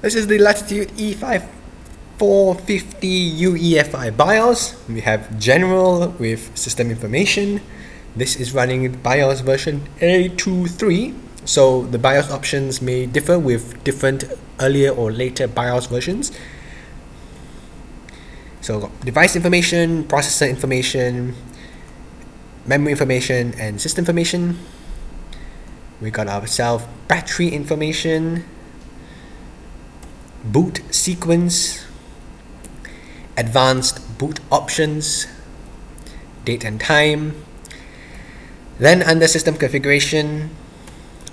This is the Latitude E5450 UEFI BIOS. We have General with System Information. This is running BIOS version A23. So the BIOS options may differ with different earlier or later BIOS versions. So device information, processor information, memory information, and system information. We got ourselves battery information, boot sequence, advanced boot options, date and time. Then under system configuration,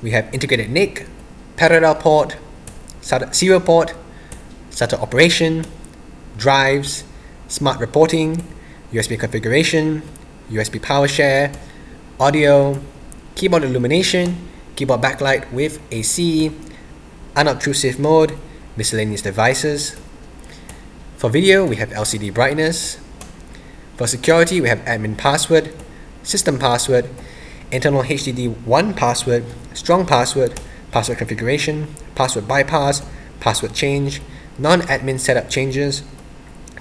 we have integrated NIC, parallel port, serial port, SATA operation, drives, smart reporting, USB configuration, USB power share, audio, keyboard illumination, keyboard backlight with AC, unobtrusive mode, miscellaneous devices. For video, we have LCD brightness. For security, we have admin password, system password, internal HDD1 password, strong password, password configuration, password bypass, password change, non-admin setup changes,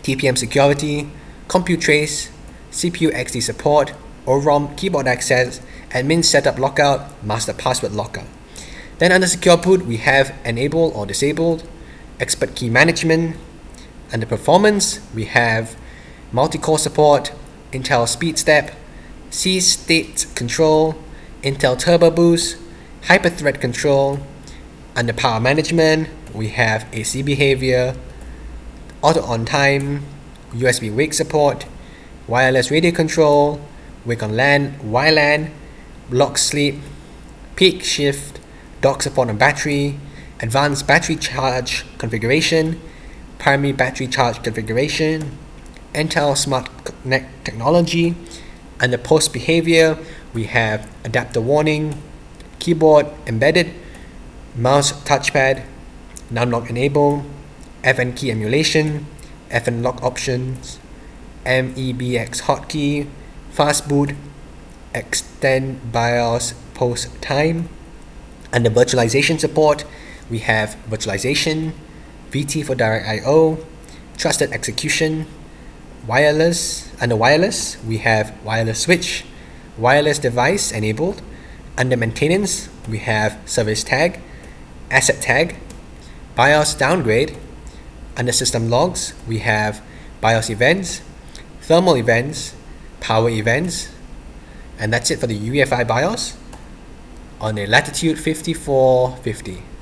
TPM security, Computrace, CPU XD support, OROM keyboard access, admin setup lockout, master password lockout. Then under secure boot, we have enable or disabled, expert key management. Under performance, we have multi-core support, Intel SpeedStep, C state control, Intel Turbo Boost, hyperthread control. Under power management, we have AC behavior, auto on time, USB wake support, wireless radio control, wake on LAN, WLAN, block sleep, peak shift, dock support on battery, advanced battery charge configuration, primary battery charge configuration, Intel Smart Connect technology, and the post behavior we have adapter warning, keyboard embedded, mouse touchpad, numlock enable, FN key emulation, FN lock options, MEBX hotkey, fast boot, extend BIOS post time. Under virtualization support, we have virtualization, VT for direct I/O, trusted execution, wireless. Under wireless, we have wireless switch, wireless device enabled. Under maintenance, we have service tag, asset tag, BIOS downgrade. Under system logs, we have BIOS events, thermal events, power events, and that's it for the UEFI BIOS on a Latitude 5450.